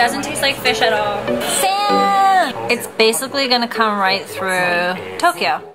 Doesn't taste like fish at all. Sam! It's basically gonna come right through Tokyo.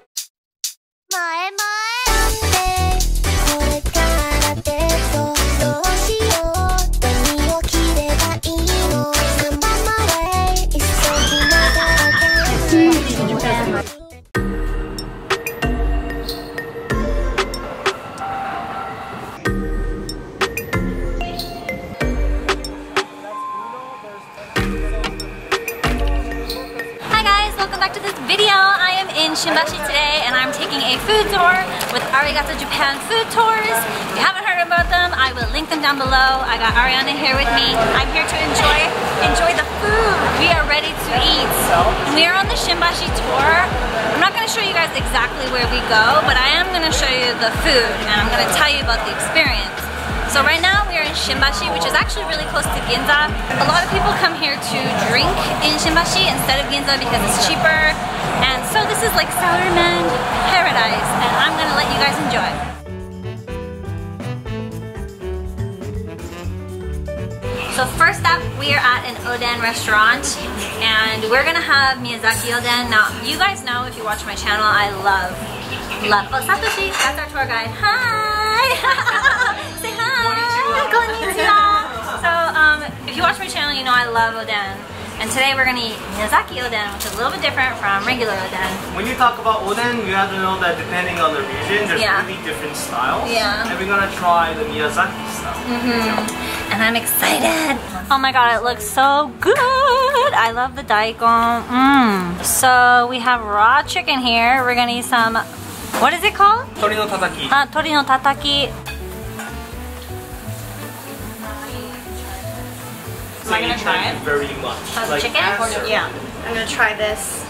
Back to this video. I am in Shimbashi today and I'm taking a food tour with Arigato Japan Food Tours. If you haven't heard about them, I will link them down below. I got Ariana here with me. I'm here to enjoy enjoy the food. We are ready to eat. We are on the Shimbashi tour. I'm not going to show you guys exactly where we go, but I am going to show you the food and I'm going to tell you about the experience. So right now we are in Shimbashi, which is actually really close to Ginza. A lot of people come here to drink in Shimbashi instead of Ginza because it's cheaper. And so this is like salaryman paradise, and I'm gonna let you guys enjoy. So first up, we are at an Oden restaurant, and we're gonna have Miyazaki Oden. Now, you guys know if you watch my channel, I love, love. Oh, Satoshi, that's our tour guide. Hi! So, um, if you watch my channel, you know I love Oden. And today we're gonna eat Miyazaki Oden, which is a little bit different from regular Oden. When you talk about oden, you have to know that depending on the region, there's Yeah. really different styles. Yeah. And we're gonna try the Miyazaki style. Mm -hmm. And I'm excited. Oh my god, it looks so good. I love the daikon. Mmm. So we have raw chicken here. We're gonna eat some, what is it called? Tori no tataki. Uh, tori no tataki. Am I gonna try it? Very much. Of the chicken? as- Yeah, I'm gonna try this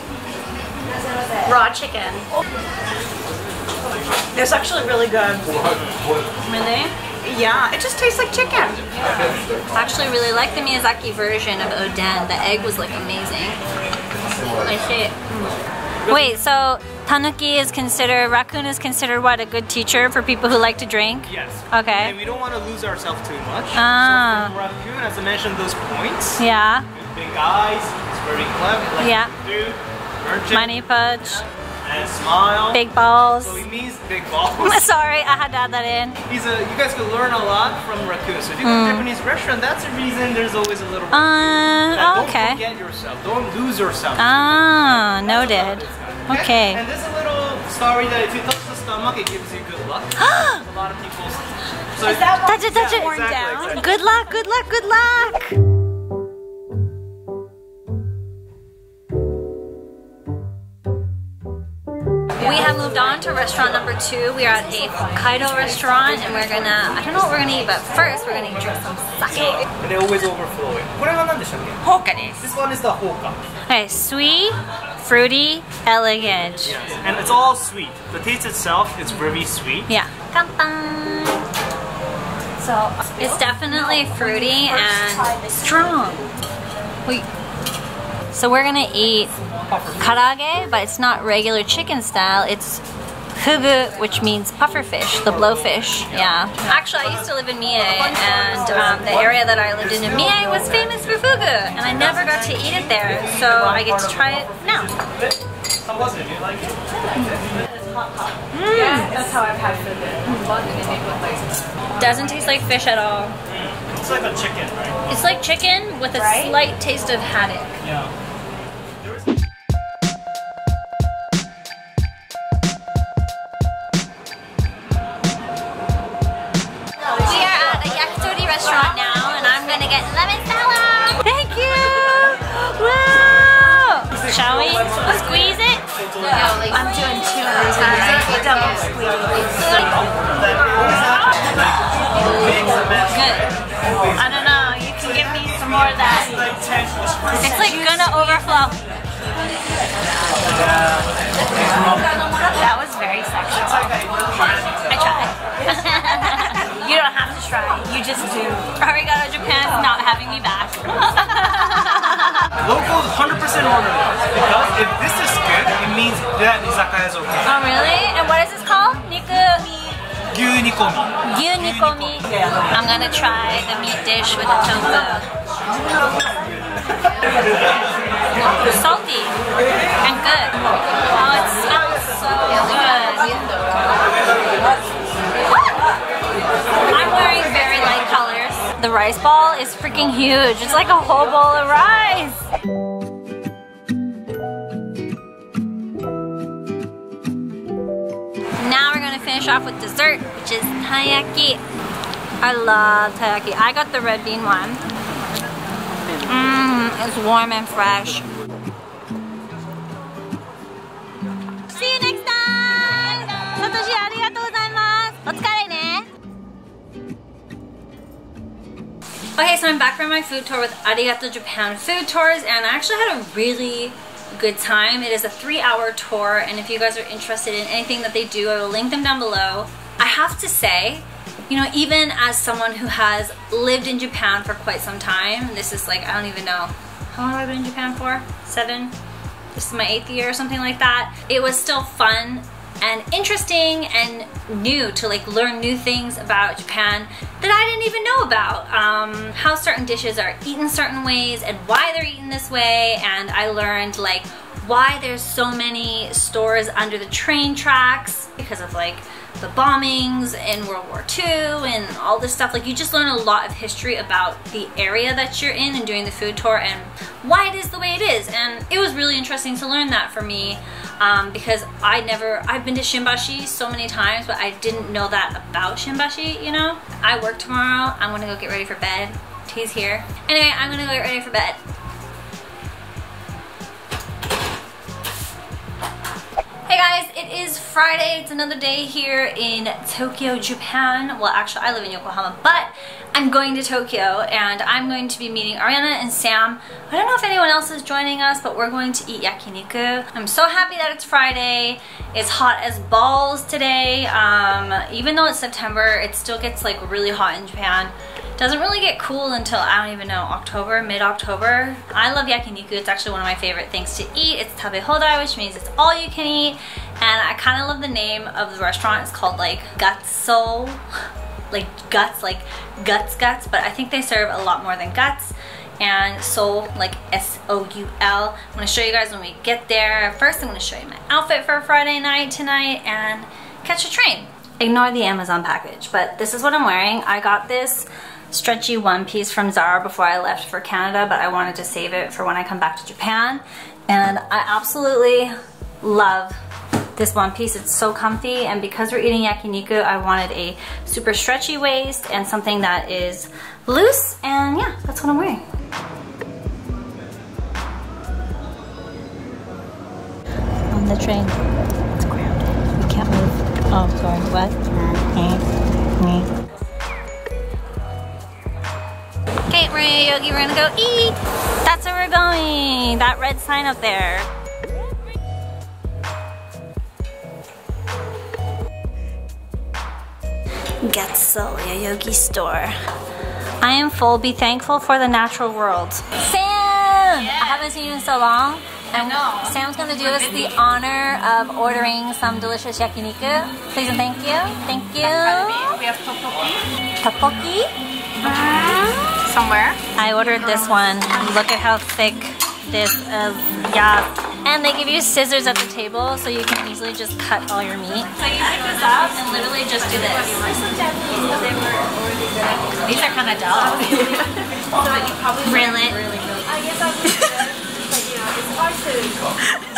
raw chicken. It's actually really good. Really? Yeah, it just tastes like chicken. I actually really like the Miyazaki version of Oden. The egg was like amazing. I see. Mm. Wait, so Tanuki is considered, raccoon is considered what, a good teacher for people who like to drink? Yes. Okay. And we don't want to lose ourselves too much. Ah. So raccoon, as I mentioned, those points. Yeah, Big eyes. It's very clever. Like Yeah. Dude, merchant. money punch, And smile. big balls. So he means big balls. Sorry, I had to add that in. He's a. You guys can learn a lot from raccoon. So if you go to a Japanese restaurant, that's the reason there's always a little. Uh, Now, oh, Don't okay. forget yourself. Don't lose yourself. Ah, noted. Okay. And there's a little story that if you touch the stomach, it gives you good luck. a lot of people. So Touch it, touch it. worn Exactly, down? exactly. Good luck, good luck, good luck. to restaurant number two. We are at a Hokkaido restaurant and we're gonna, I don't know what we're gonna eat, but first we're gonna drink some sake. And They always overflow it. これは何でしたっけ? Hoka desu. This one is the Hoka. Okay, sweet, fruity, elegant. Yes, and it's all sweet. The taste itself is very sweet. Yeah. So it's definitely fruity and strong. Wait. So we're gonna eat karaage, but it's not regular chicken style. It's fugu, which means pufferfish, the blowfish. Yeah. Actually, I used to live in Mie, and um, the area that I lived in in Mie was famous for fugu, and I never got to eat it there. So I get to try it now. How was it? You? That's how I've had food in London in England places. Doesn't taste like fish at all. It's like a chicken, right? It's like chicken with a Right? slight taste of haddock. Yeah. Shall we squeeze it? I'm doing two at a time. Double squeeze. Good. I don't know. You can give me some more of that. It's like gonna overflow. That was very sexual. I tried. You don't have to try. You just do. Arigato Japan's not having me back. Local is 100% ornament. Because if this is good, it means that izakaya is okay. Oh, really? And what is this called? Niku... Gyunikomi. Gyunikomi. I'm gonna try the meat dish with the tofu. Salty and good. Oh, it smells so good. Rice ball is freaking huge. It's like a whole bowl of rice. Now we're gonna finish off with dessert, which is taiyaki. I love taiyaki. I got the red bean one. Mmm, it's warm and fresh. See you next Okay, so I'm back from my food tour with Arigato Japan Food Tours, and I actually had a really good time. It is a three hour tour, and if you guys are interested in anything that they do, I will link them down below. I have to say, you know, even as someone who has lived in Japan for quite some time, this is like, I don't even know, how long have I been in Japan for? Seven? This is my eighth year or something like that. It was still fun and interesting and new to like learn new things about Japan that I didn't even know about. Um, how certain dishes are eaten certain ways and why they're eaten this way. And I learned like why there's so many stores under the train tracks because of like the bombings in World War II and all this stuff. Like you just learn a lot of history about the area that you're in and doing the food tour and why it is the way it is. And it was really interesting to learn that for me um, because I never, I've been to Shimbashi so many times, but I didn't know that about Shimbashi, you know? I work tomorrow. I'm gonna go get ready for bed. He's here. Anyway, I'm gonna go get ready for bed. Hey guys, it is Friday. It's another day here in Tokyo, Japan. Well, actually, I live in Yokohama, but I'm going to Tokyo and I'm going to be meeting Ariana and Sam. I don't know if anyone else is joining us, but we're going to eat yakiniku. I'm so happy that it's Friday. It's hot as balls today. Um, even though it's September, it still gets like really hot in Japan. Doesn't really get cool until, I don't even know, October, mid-October. I love yakiniku. It's actually one of my favorite things to eat. It's tabe hodai, which means it's all you can eat. And I kind of love the name of the restaurant. It's called like Gatso, like guts, like guts guts. But I think they serve a lot more than guts. And soul, like S-O-U-L. I'm gonna show you guys when we get there. First, I'm gonna show you my outfit for Friday night tonight and catch a train. Ignore the Amazon package, but this is what I'm wearing. I got this stretchy one piece from Zara before I left for Canada, but I wanted to save it for when I come back to Japan. And I absolutely love this one piece. It's so comfy, and because we're eating yakiniku, I wanted a super stretchy waist and something that is loose, and yeah, that's what I'm wearing. On the train, it's grounded. We can't move. Oh, sorry, what? Okay, Maria Yogi, we're gonna go eat. That's where we're going. That red sign up there. Getso Yogi store. I am full. Be thankful for the natural world. Sam! I haven't seen you in so long. And know. Sam's gonna do us the honor of ordering some delicious yakiniku. Please and thank you. Thank you. We have tteokbokki Tteokbokki. somewhere. I ordered this one. Look at how thick this is. Yeah. And they give you scissors at the table so you can easily just cut all your meat. So you pick this up and literally just do this. These are kind of dull. Grill it. We're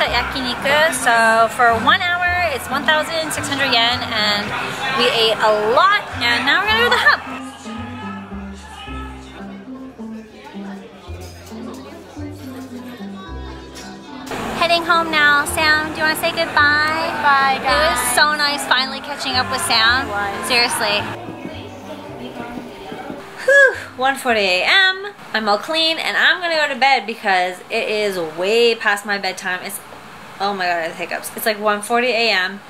At yakiniku, so for one hour it's 1,600 yen and we ate a lot and now we're gonna go to the hub. Heading home now. Sam, do you want to say goodbye? Bye, It was so nice finally catching up with Sam. Seriously. Whew, 1.40 a.m. I'm all clean and I'm gonna go to bed because it is way past my bedtime. It's, oh my god, I have hiccups. It's like 1.40 a.m.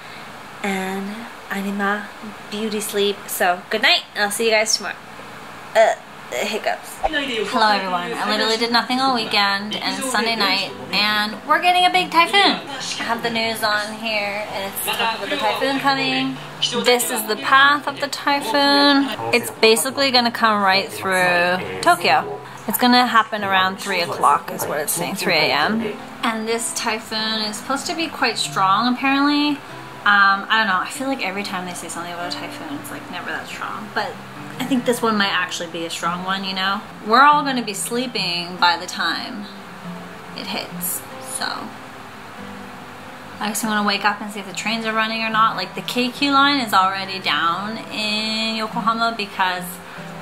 and I need my beauty sleep. So good night and I'll see you guys tomorrow. Uh. hiccups. Hello everyone. I literally did nothing all weekend and it's Sunday night and we're getting a big typhoon. I have the news on here it's talking about the typhoon coming. This is the path of the typhoon. It's basically gonna come right through Tokyo. It's gonna happen around 3 o'clock is what it's saying, 3 a.m. And this typhoon is supposed to be quite strong apparently. Um, I don't know, I feel like every time they say something about a typhoon, it's like never that strong. But I think this one might actually be a strong one, you know? We're all gonna be sleeping by the time it hits, so. I guess I'm gonna wake up and see if the trains are running or not. Like the KQ line is already down in Yokohama because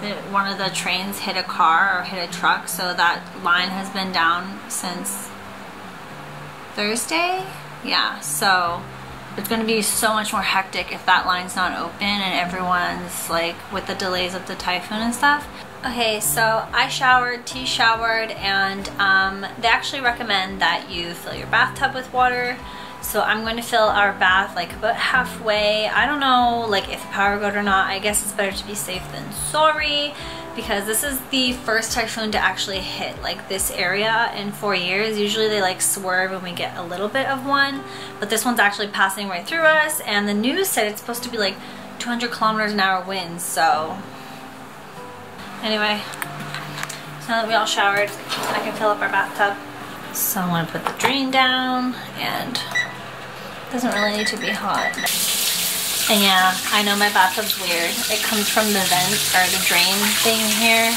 the, one of the trains hit a car or hit a truck, so that line has been down since Thursday. Yeah, so it's going to be so much more hectic if that line's not open and everyone's like with the delays of the typhoon and stuff. Okay, so I showered, T showered, and um, they actually recommend that you fill your bathtub with water. So I'm going to fill our bath like about halfway. I don't know like if the power goes or not. I guess it's better to be safe than sorry because this is the first typhoon to actually hit like this area in four years. Usually they like swerve when we get a little bit of one, but this one's actually passing right through us and the news said it's supposed to be like 200 kilometers an hour winds, so anyway, so now that we all showered, I can fill up our bathtub. So I'm gonna put the drain down and it doesn't really need to be hot. And yeah, I know my bathtub's weird. It comes from the vent or the drain thing here.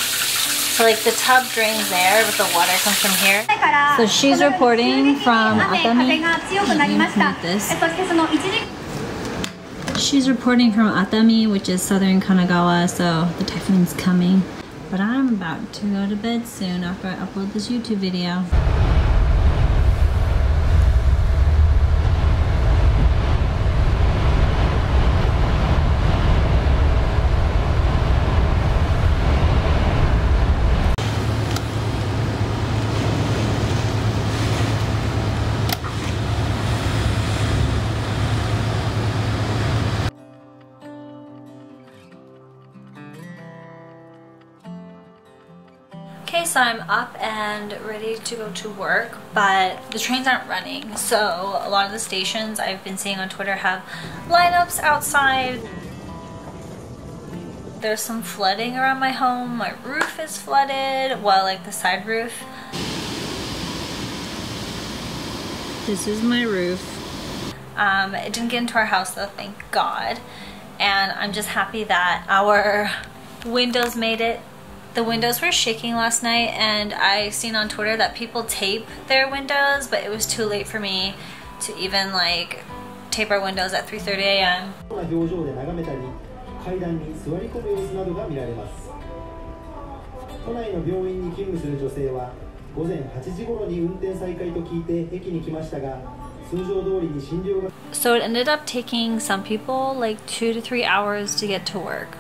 So like the tub drains there, but the water comes from here. So she's reporting from Atami. This. Eh, she's reporting from Atami, which is southern Kanagawa, so the typhoon's coming. But I'm about to go to bed soon after I upload this YouTube video. Okay, so I'm up and ready to go to work, but the trains aren't running. So a lot of the stations I've been seeing on Twitter have lineups outside. There's some flooding around my home. My roof is flooded, well, like the side roof. This is my roof. Um, it didn't get into our house though, thank God. And I'm just happy that our windows made it the windows were shaking last night and I seen on Twitter that people tape their windows but it was too late for me to even like tape our windows at 3.30 a.m. な表情で眺めたり階段に座り込む様子などが見られます都内の病院に勤務する女性は午前8時頃に運転再開と聞いて駅に来ましたが通常通りに診療が So it ended up taking some people like two to three hours to get to work.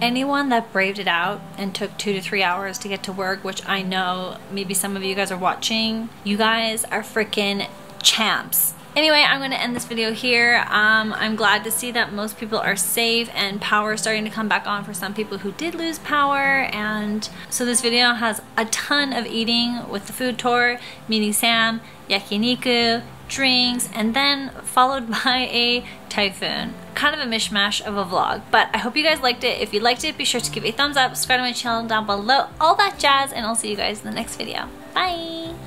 Anyone that braved it out and took two to three hours to get to work, which I know maybe some of you guys are watching, you guys are freaking champs. Anyway, I'm to end this video here. Um, I'm glad to see that most people are safe and power is starting to come back on for some people who did lose power. And so this video has a ton of eating with the food tour, meeting Sam, yakiniku, drinks, and then followed by a typhoon. Kind of a mishmash of a vlog, but I hope you guys liked it. If you liked it, be sure to give a thumbs up, subscribe to my channel down below, all that jazz, and I'll see you guys in the next video. Bye!